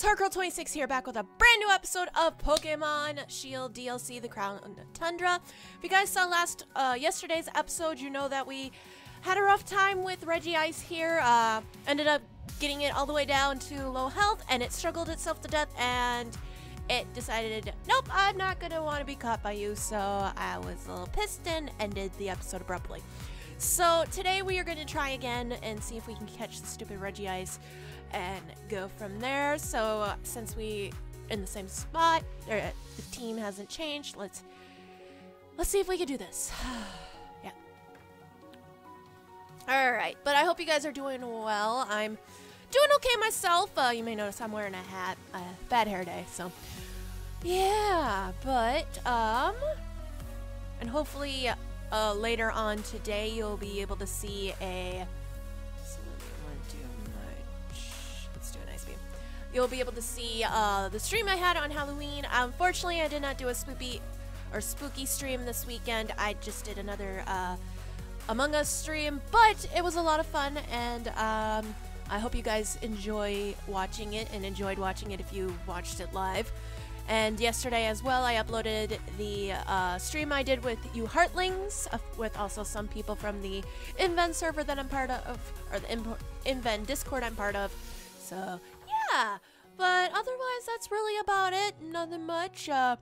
folks, HeartGirl26 here back with a brand new episode of Pokemon Shield DLC, The Crown of Tundra. If you guys saw last, uh, yesterday's episode, you know that we had a rough time with Regice here. Uh, ended up getting it all the way down to low health, and it struggled itself to death, and it decided, nope, I'm not gonna want to be caught by you, so I was a little pissed and ended the episode abruptly. So today we are going to try again and see if we can catch the stupid Regice and go from there. So uh, since we in the same spot, uh, the team hasn't changed, let's let's see if we can do this. yeah. All right, but I hope you guys are doing well. I'm doing okay myself. Uh, you may notice I'm wearing a hat. Uh, bad hair day, so yeah. But um, and hopefully uh, later on today you'll be able to see a you'll be able to see uh, the stream I had on Halloween. Unfortunately, I did not do a spooky or spooky stream this weekend. I just did another uh, Among Us stream, but it was a lot of fun, and um, I hope you guys enjoy watching it and enjoyed watching it if you watched it live. And yesterday as well, I uploaded the uh, stream I did with you Heartlings, uh, with also some people from the Inven server that I'm part of, or the Inven Discord I'm part of. So yeah, but otherwise that's really about it. Nothing much. Uh,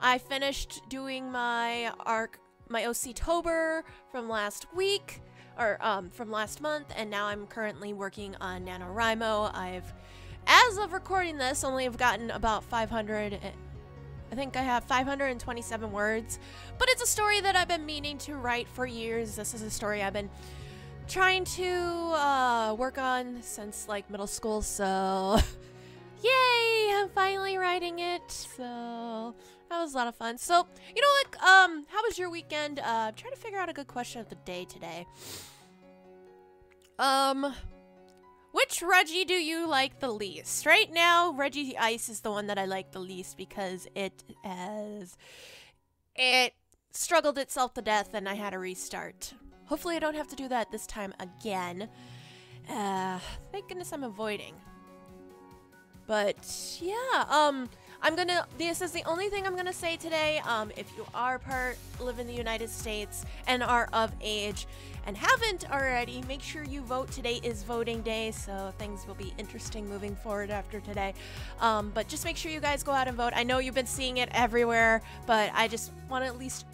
I finished doing my arc, my OC Tober from last week, or um, from last month, and now I'm currently working on NaNoWriMo. I've, as of recording this, only have gotten about 500. Eh, I think I have 527 words, but it's a story that I've been meaning to write for years. This is a story I've been trying to uh, work on since like middle school, so yay! I'm finally writing it. So that was a lot of fun. So you know what? Um, how was your weekend? Uh, I'm trying to figure out a good question of the day today. Um, which Reggie do you like the least? Right now, Regice is the one that I like the least because it has it struggled itself to death and I had to restart. Hopefully I don't have to do that this time again. Uh, thank goodness I'm avoiding. But yeah, um, I'm gonna, this is the only thing I'm gonna say today. Um, if you are part, live in the United States and are of age and haven't already, make sure you vote. Today is voting day, so things will be interesting moving forward after today. Um, but just make sure you guys go out and vote. I know you've been seeing it everywhere, but I just want to at least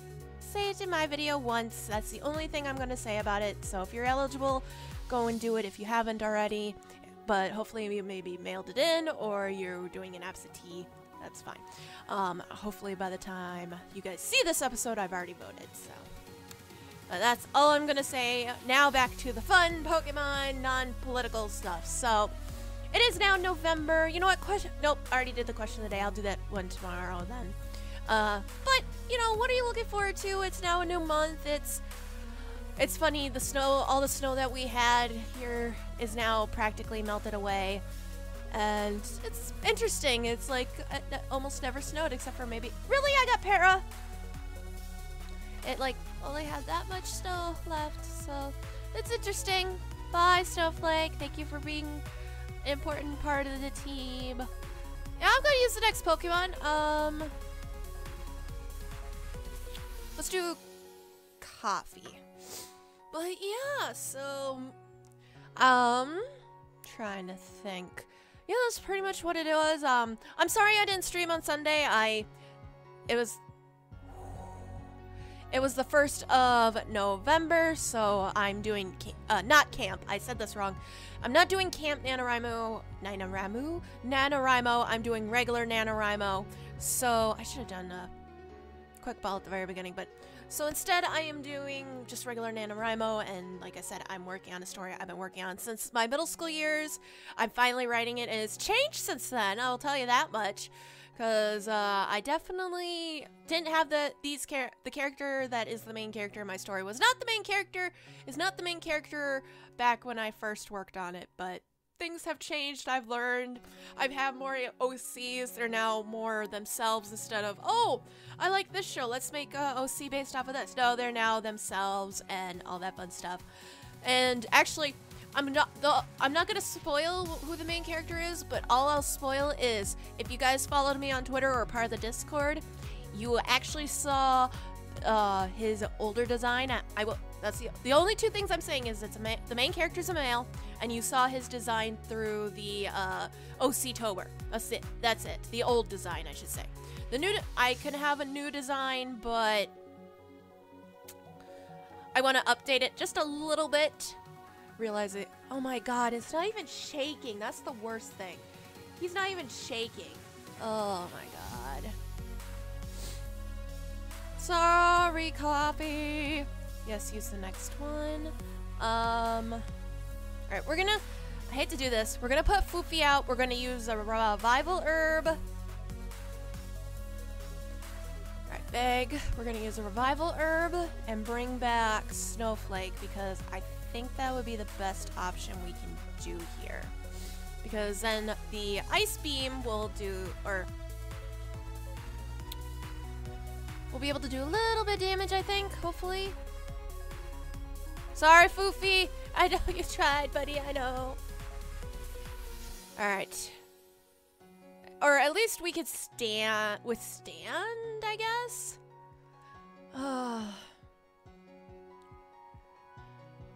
say it in my video once. That's the only thing I'm going to say about it. So if you're eligible, go and do it if you haven't already. But hopefully you maybe mailed it in or you're doing an absentee. That's fine. Um, hopefully by the time you guys see this episode, I've already voted. So but that's all I'm going to say. Now back to the fun Pokemon non-political stuff. So it is now November. You know what? Question? Nope. I already did the question of the day. I'll do that one tomorrow then. Uh, but you know, what are you looking forward to? It's now a new month. It's it's funny. The snow, all the snow that we had here, is now practically melted away, and it's interesting. It's like it almost never snowed except for maybe. Really, I got para. It like only had that much snow left, so it's interesting. Bye, Snowflake. Thank you for being an important part of the team. Yeah, I'm gonna use the next Pokemon. Um. Let's do coffee. But yeah, so um trying to think. Yeah, that's pretty much what it was. Um I'm sorry I didn't stream on Sunday. I it was it was the 1st of November, so I'm doing, uh, not camp, I said this wrong. I'm not doing camp NaNoWriMo, NaNoWriMo, NaNoWriMo, I'm doing regular NaNoWriMo. So, I should have done a quick ball at the very beginning, but so instead I am doing just regular NaNoWriMo, and like I said, I'm working on a story I've been working on since my middle school years. I'm finally writing it, and it's changed since then, I'll tell you that much. Because uh, I definitely didn't have the these char the character that is the main character in my story was not the main character, is not the main character back when I first worked on it, but things have changed. I've learned. I've had more OCs. They're now more themselves instead of, oh, I like this show. Let's make a OC based off of this. No, they're now themselves and all that fun stuff. And actually, I'm not the I'm not gonna spoil who the main character is, but all I'll spoil is if you guys followed me on Twitter or part of the Discord, you actually saw uh, his older design. I, I will. That's the the only two things I'm saying is it's a the main character's a male, and you saw his design through the uh, OC Tober. That's it. That's it. The old design, I should say. The new I can have a new design, but I want to update it just a little bit. Realize it. Oh my god, it's not even shaking. That's the worst thing. He's not even shaking. Oh my god. Sorry, copy. Yes, use the next one. Um. Alright, we're gonna. I hate to do this. We're gonna put Foofy out. We're gonna use a revival herb. Alright, Beg. We're gonna use a revival herb and bring back Snowflake because I think that would be the best option we can do here. Because then the Ice Beam will do, or we'll be able to do a little bit of damage, I think, hopefully. Sorry, Foofy. I know you tried, buddy, I know. Alright. Or at least we could stand, withstand, I guess?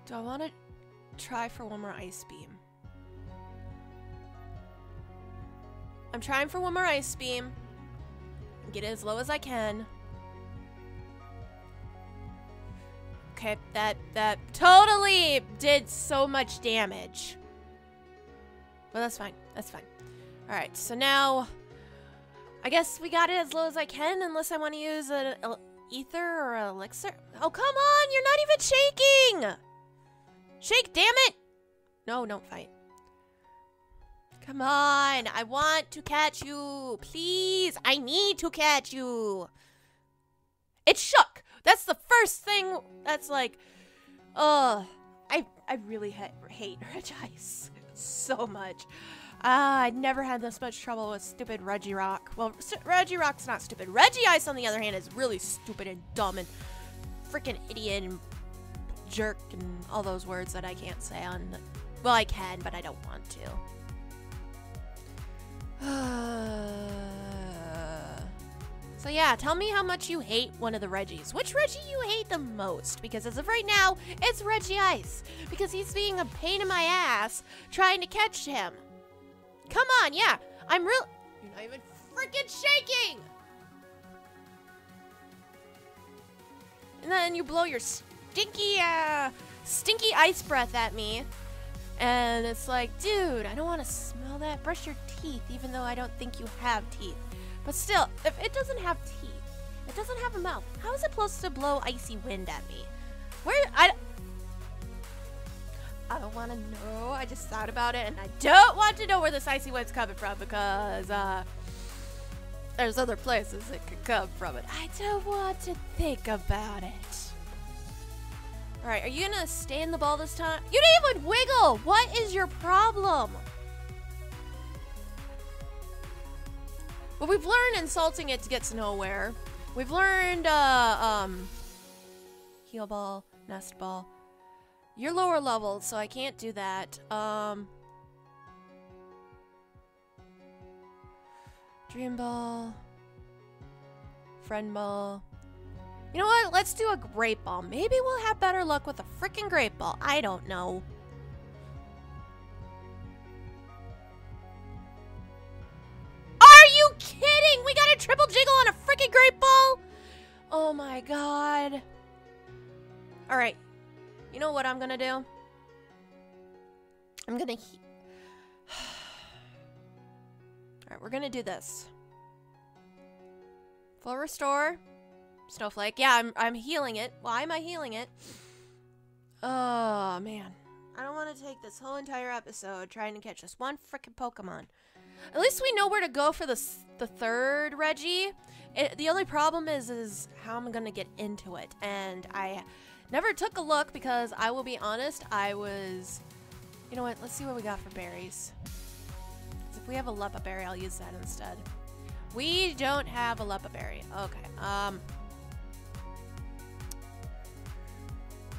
Do I want to try for one more ice beam? I'm trying for one more ice beam. Get it as low as I can. Okay, that that totally did so much damage. But that's fine. That's fine. All right, so now I guess we got it as low as I can, unless I want to use an ether or an elixir. Oh, come on! You're not even shaking! Shake, damn it! No, don't fight. Come on, I want to catch you. Please, I need to catch you. It shook. That's the first thing that's like, uh, I, I really ha hate Regice so much. Uh, I never had this much trouble with stupid Regirock. Well, Regirock's not stupid. Regice, on the other hand, is really stupid and dumb and freaking idiot and jerk and all those words that I can't say on. Well, I can, but I don't want to. so yeah, tell me how much you hate one of the Reggies. Which Reggie you hate the most? Because as of right now, it's Regice. Because he's being a pain in my ass trying to catch him. Come on, yeah. I'm real. You're not even freaking shaking. And then you blow your stinky, uh, stinky ice breath at me. And it's like, dude, I don't want to smell that. Brush your teeth, even though I don't think you have teeth. But still, if it doesn't have teeth, it doesn't have a mouth, how is it supposed to blow icy wind at me? Where, I, I don't want to know. I just thought about it, and I don't want to know where this icy wind's coming from because, uh, there's other places it could come from it. I don't want to think about it. Alright, are you gonna stay in the ball this time? You didn't even wiggle! What is your problem? Well, we've learned insulting it gets nowhere. We've learned, uh, um, heal ball, nest ball. You're lower level, so I can't do that. Um, Dream Ball. Friend Ball. You know what? Let's do a Great Ball. Maybe we'll have better luck with a freaking Great Ball. I don't know. Kidding? We got a triple jiggle on a freaking Great Ball? Oh my god. Alright. You know what I'm gonna do? I'm gonna... Alright, we're gonna do this. Full restore. Snowflake. Yeah, I'm, I'm healing it. Why am I healing it? Oh, man. I don't want to take this whole entire episode trying to catch this one freaking Pokemon. At least we know where to go for the, the third Reggie. It, the only problem is, is how I'm going to get into it. And I never took a look because I will be honest, I was... You know what? Let's see what we got for berries. If we have a Leppa berry, I'll use that instead. We don't have a Leppa berry. Okay. Um.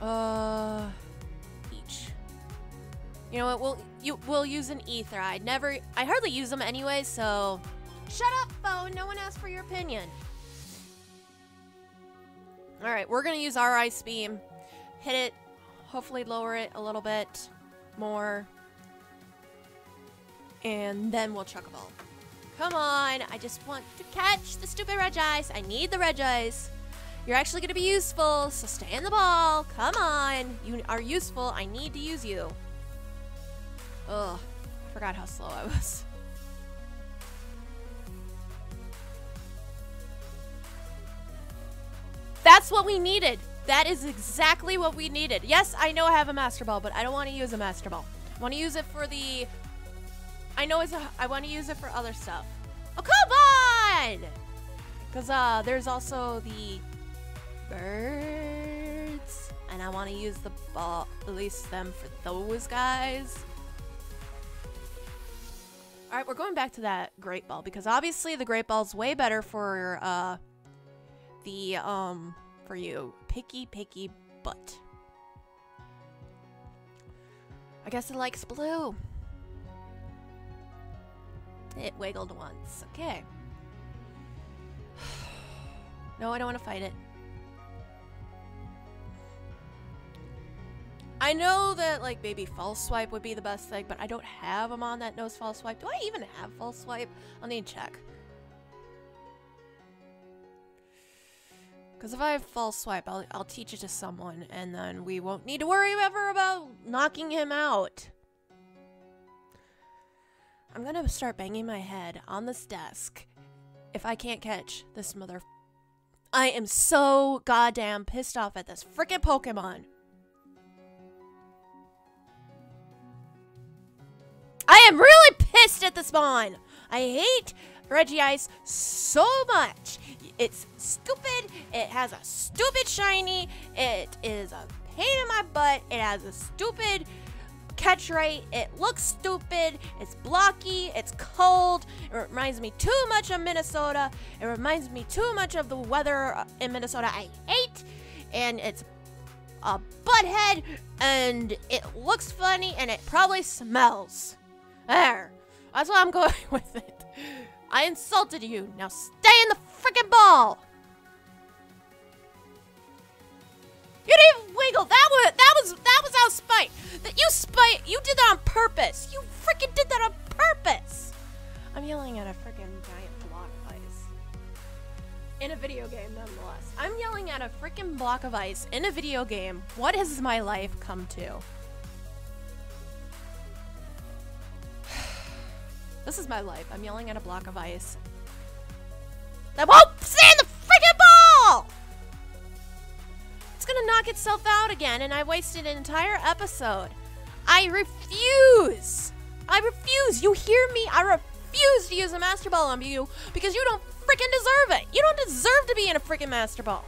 Uh. You know what? We'll you we'll use an ether. I never I hardly use them anyway, so shut up, phone. No one asked for your opinion. All right, we're gonna use our ice beam. Hit it. Hopefully, lower it a little bit more, and then we'll chuck a ball. Come on! I just want to catch the stupid red Regice. I need the red Regice. You're actually gonna be useful, so stay in the ball. Come on! You are useful. I need to use you. Ugh, I forgot how slow I was. That's what we needed. That is exactly what we needed. Yes, I know I have a Master Ball, but I don't want to use a Master Ball. I want to use it for the... I know it's a, I want to use it for other stuff. Oh, come on! Because uh, there's also the birds. And I want to use the ball, at least them for those guys. All right, we're going back to that great ball because obviously the great ball's way better for uh the um for you picky picky butt. I guess it likes blue. It wiggled once. Okay. no, I don't want to fight it. I know that like maybe false swipe would be the best thing, but I don't have them on that knows false swipe. Do I even have false swipe? I'll need to check. Because if I have false swipe, I'll, I'll teach it to someone, and then we won't need to worry ever about knocking him out. I'm gonna start banging my head on this desk if I can't catch this mother. I am so goddamn pissed off at this freaking Pokemon. I am really pissed at the spawn. I hate Regice so much. It's stupid. It has a stupid shiny. It is a pain in my butt. It has a stupid catch rate. It looks stupid. It's blocky. It's cold. It reminds me too much of Minnesota. It reminds me too much of the weather in Minnesota I hate. And it's a butthead. And it looks funny. And it probably smells. There. That's why I'm going with it. I insulted you. Now stay in the freaking ball. You didn't even wiggle. That was that was that was out spite. That you spite. You did that on purpose. You freaking did that on purpose. I'm yelling at a freaking giant block of ice. In a video game, nonetheless. I'm yelling at a freaking block of ice in a video game. What has my life come to? This is my life. I'm yelling at a block of ice. That won't stay in the freaking ball! It's gonna knock itself out again, and I wasted an entire episode. I refuse! I refuse! You hear me? I refuse to use a Master Ball on you because you don't freaking deserve it! You don't deserve to be in a freaking Master Ball!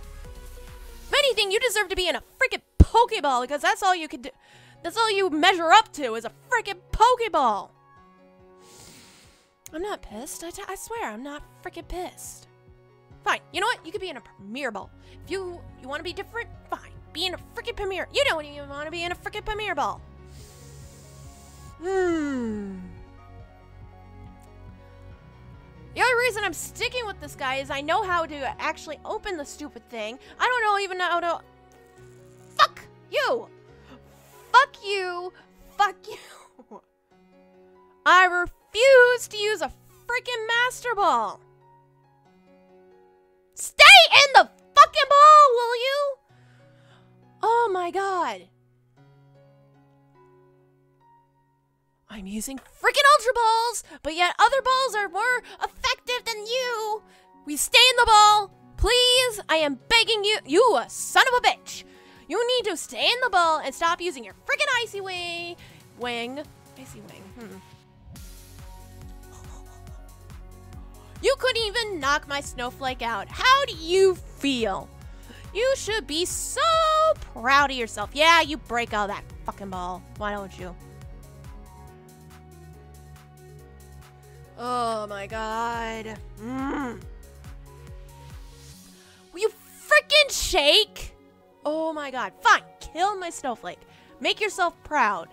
If anything, you deserve to be in a freaking Pokeball because that's all you can do. That's all you measure up to is a freaking Pokeball! I'm not pissed. I, I swear, I'm not freaking pissed. Fine. You know what? You could be in a Premier Ball. If you you want to be different, fine. Be in a freaking Premier. You don't even want to be in a freaking Premier Ball. Hmm. The only reason I'm sticking with this guy is I know how to actually open the stupid thing. I don't know even how to... Fuck you! Fuck you! Fuck you! I refuse to use a freaking Master Ball. Stay in the fucking ball, will you? Oh my god. I'm using freaking Ultra Balls, but yet other balls are more effective than you. We stay in the ball, please. I am begging you. You a son of a bitch. You need to stay in the ball and stop using your freaking icy wing. Wing. Icy wing. Hmm. You couldn't even knock my snowflake out. How do you feel? You should be so proud of yourself. Yeah, you break all that fucking ball. Why don't you? Oh my god. Mm. Will you freaking shake? Oh my god. Fine. Kill my snowflake. Make yourself proud.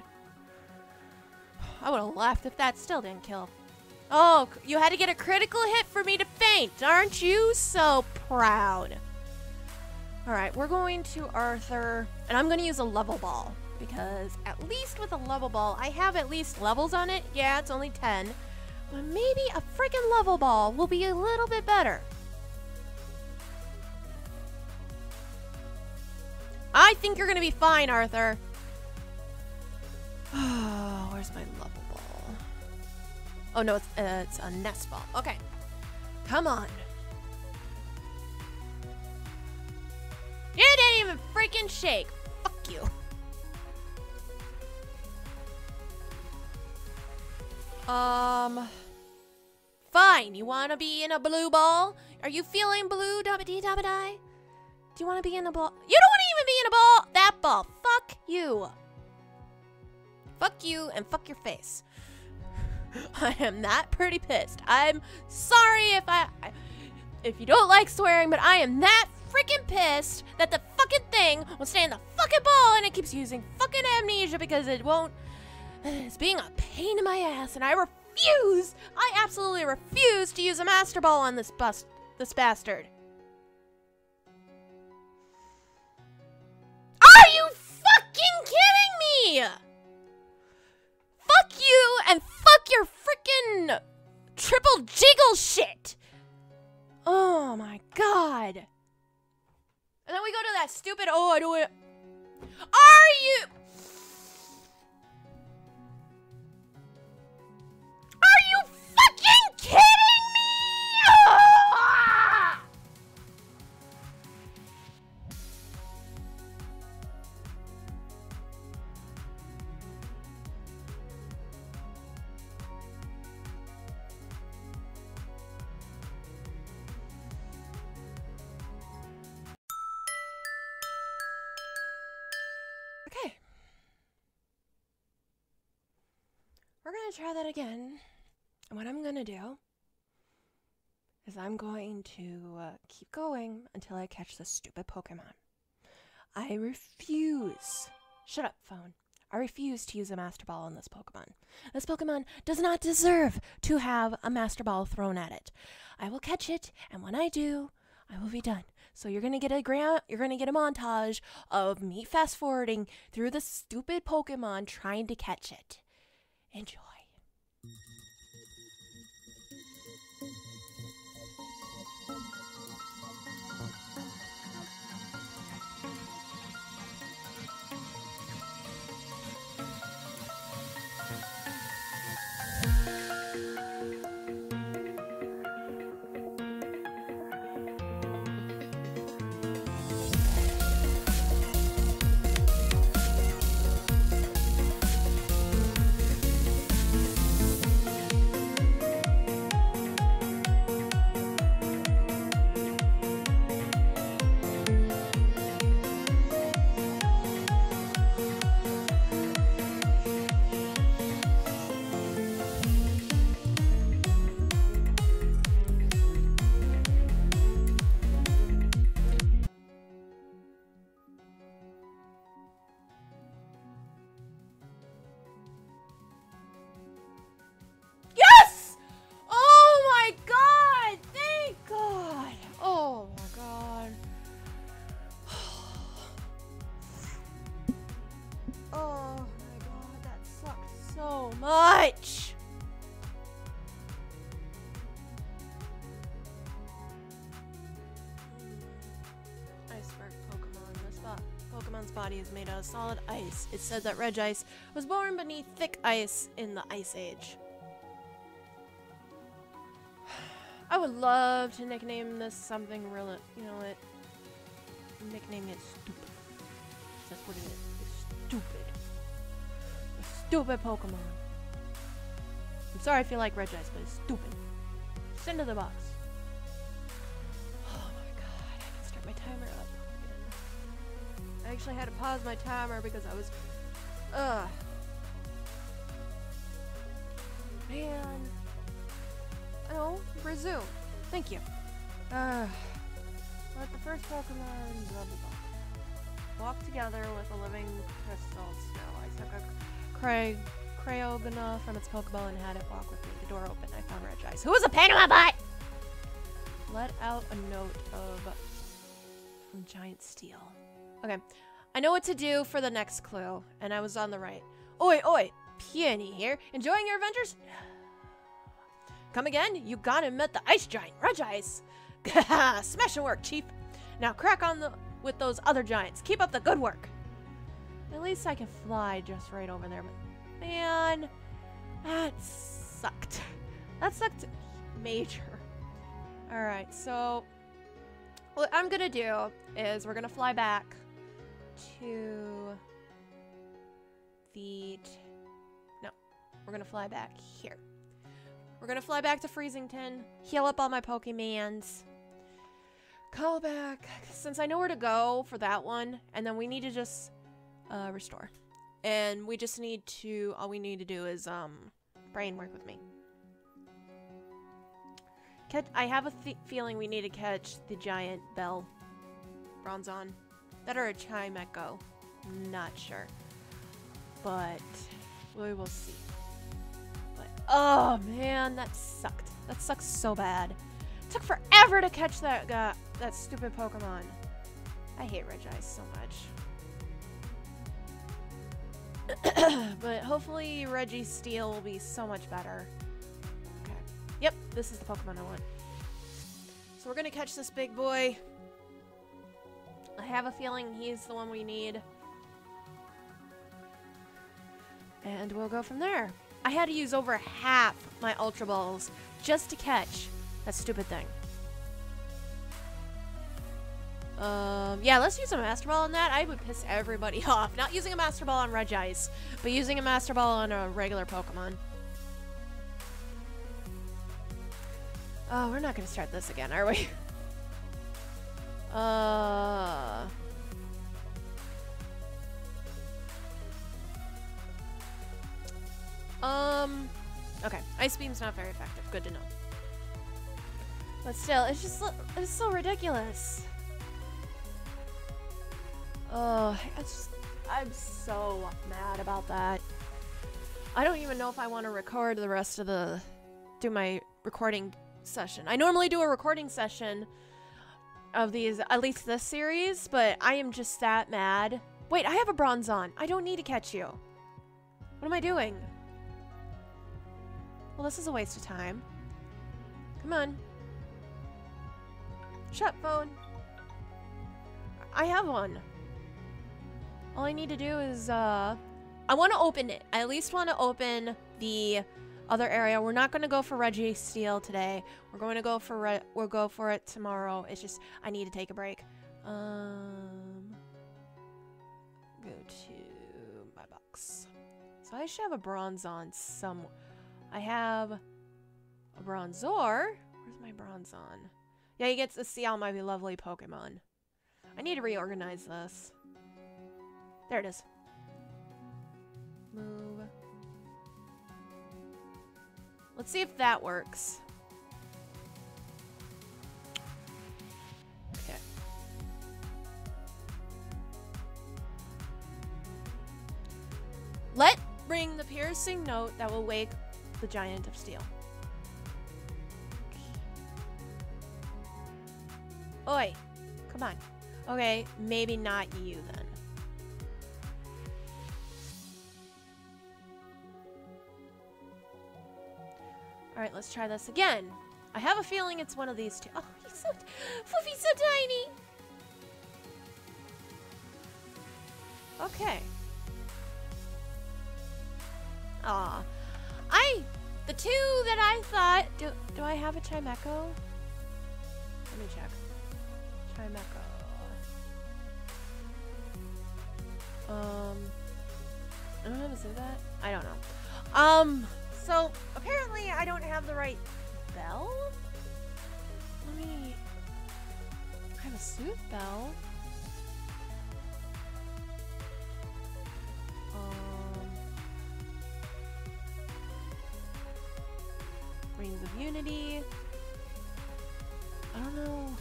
I would have laughed if that still didn't kill. Oh, you had to get a critical hit for me to faint. Aren't you so proud? All right, we're going to Arthur, and I'm going to use a level ball because at least with a level ball, I have at least levels on it. Yeah, it's only 10, but maybe a freaking level ball will be a little bit better. I think you're going to be fine, Arthur. Oh, where's my level? Oh no, it's uh, it's a nest ball. Okay, come on. You didn't even freaking shake. Fuck you. Um. Fine. You want to be in a blue ball? Are you feeling blue, dabba dee dabba die? Do you want to be in a ball? You don't want to even be in a ball. That ball. Fuck you. Fuck you and fuck your face. I am that pretty pissed. I'm sorry if I, if you don't like swearing, but I am that freaking pissed that the fucking thing will stay in the fucking ball and it keeps using fucking amnesia because it won't. It's being a pain in my ass, and I refuse. I absolutely refuse to use a master ball on this bust, this bastard. Are you fucking kidding me? Fuck you and fuck your freaking triple jiggle shit. Oh my god. And then we go to that stupid oh I don't Are you try that again. And what I'm going to do is I'm going to uh, keep going until I catch this stupid Pokemon. I refuse. Shut up, phone. I refuse to use a Master Ball on this Pokemon. This Pokemon does not deserve to have a Master Ball thrown at it. I will catch it, and when I do, I will be done. So you're gonna get a gra- you're gonna get a montage of me fast forwarding through the stupid Pokemon trying to catch it. Enjoy. Pokemon's body is made out of solid ice. It said that Regice was born beneath thick ice in the Ice Age. I would love to nickname this something real. You know what? Nickname it stupid. That's what it is. It's stupid. A stupid Pokemon. I'm sorry if you like Regice, but it's stupid. Send to the box. Oh my god, I can start my timer actually had to pause my timer because I was. Ugh. Man. Oh, resume. Thank you. Uh, let the first Pokemon blah, blah, blah. walk together with a living crystal snow. I took a Craig Cryogonal from its Pokeball and had it walk with me. The door opened. I found Regice. Who was a pain in my butt? Let out a note of Giant Steel. Okay. I know what to do for the next clue, and I was on the right. Oi, oi! Peony here. Enjoying your adventures? Come again? You gone and met the ice giant, Regice. Smash and work, Chief. Now crack on the with those other giants. Keep up the good work. At least I can fly just right over there. But man, that sucked. That sucked major. Alright, so what I'm gonna do is we're gonna fly back to the... No, we're gonna fly back here. We're gonna fly back to Freezington, heal up all my Pokemans, call back, since I know where to go for that one, and then we need to just uh, restore. And we just need to, all we need to do is um, brain work with me. Catch, I have a feeling we need to catch the giant bell. Bronzong. Or a Chimecho. Not sure. But we will see. But oh man, that sucked. That sucks so bad. It took forever to catch that guy, that stupid Pokemon. I hate Regice so much. but hopefully Registeel will be so much better. Okay. Yep, this is the Pokemon I want. So we're gonna catch this big boy. I have a feeling he's the one we need. And we'll go from there. I had to use over half my Ultra Balls just to catch that stupid thing. Um, yeah, let's use a Master Ball on that. I would piss everybody off. Not using a Master Ball on Regice, but using a Master Ball on a regular Pokemon. Oh, we're not going to start this again, are we? uh... Um, okay. Ice Beam's not very effective. Good to know. But still, it's just, it's so ridiculous. Oh, just, I'm so mad about that. I don't even know if I want to record the rest of the, do my recording session. I normally do a recording session of these, at least this series, but I am just that mad. Wait, I have a Bronzong. I don't need to catch you. What am I doing? Well, this is a waste of time. Come on. Shut, phone. I have one. All I need to do is, uh... I want to open it. I at least want to open the other area. We're not going to go for Registeel today. We're going to go for Re we'll go for it tomorrow. It's just I need to take a break. Um, go to my box. So I should have a Bronzong somewhere. I have a Bronzor. Where's my Bronzong? Yeah, you get to see all my lovely Pokemon. I need to reorganize this. There it is. Move. Let's see if that works. Okay. Let ring the piercing note that will wake the Giant of Steel. Oi! Come on. Okay, maybe not you then. Alright, let's try this again. I have a feeling it's one of these two. Oh, he's so... Fluffy's so tiny! Okay. Aw. I... The two that I thought... Do, do I have a Chimecho? Let me check. Chimecho. Um... I don't know how to say that. I don't know. Um... So, apparently I don't have the right bell? Let me... I have a Soothe Bell. Um... Rings of Unity. I don't know.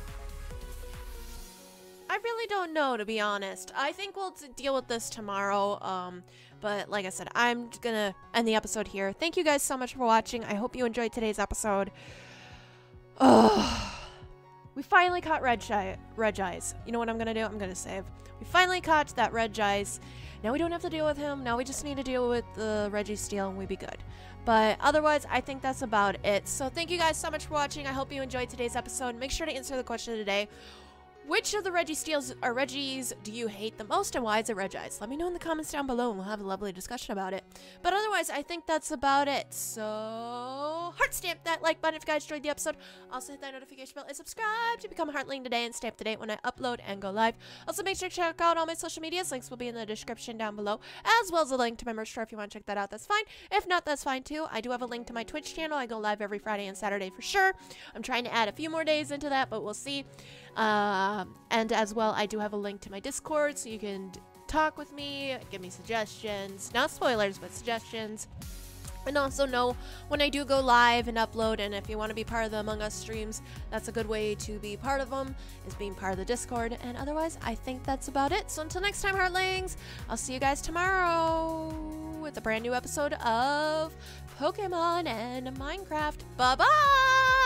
Really don't know, to be honest. I think we'll deal with this tomorrow. Um, but like I said, I'm gonna end the episode here. Thank you guys so much for watching. I hope you enjoyed today's episode. Oh, we finally caught Red Regice. You know what I'm gonna do? I'm gonna save. We finally caught that Regice. Now we don't have to deal with him. Now we just need to deal with the Registeel, and we'd be good. But otherwise, I think that's about it. So thank you guys so much for watching. I hope you enjoyed today's episode. Make sure to answer the question today. Which of the Registeels or Reggies do you hate the most and why is it Regice? Let me know in the comments down below and we'll have a lovely discussion about it. But otherwise, I think that's about it. So, heart stamp that like button if you guys enjoyed the episode. Also, hit that notification bell and subscribe to become a Heartling today and stay up to date when I upload and go live. Also, make sure to check out all my social medias. Links will be in the description down below, as well as a link to my merch store if you want to check that out. That's fine. If not, that's fine too. I do have a link to my Twitch channel. I go live every Friday and Saturday for sure. I'm trying to add a few more days into that, but we'll see. Uh, Um, and as well, I do have a link to my Discord, so you can talk with me, give me suggestions. Not spoilers, but suggestions. And also know when I do go live and upload, and if you want to be part of the Among Us streams, that's a good way to be part of them, is being part of the Discord. And otherwise, I think that's about it. So until next time, Heartlings, I'll see you guys tomorrow with a brand new episode of Pokemon and Minecraft. Bye bye!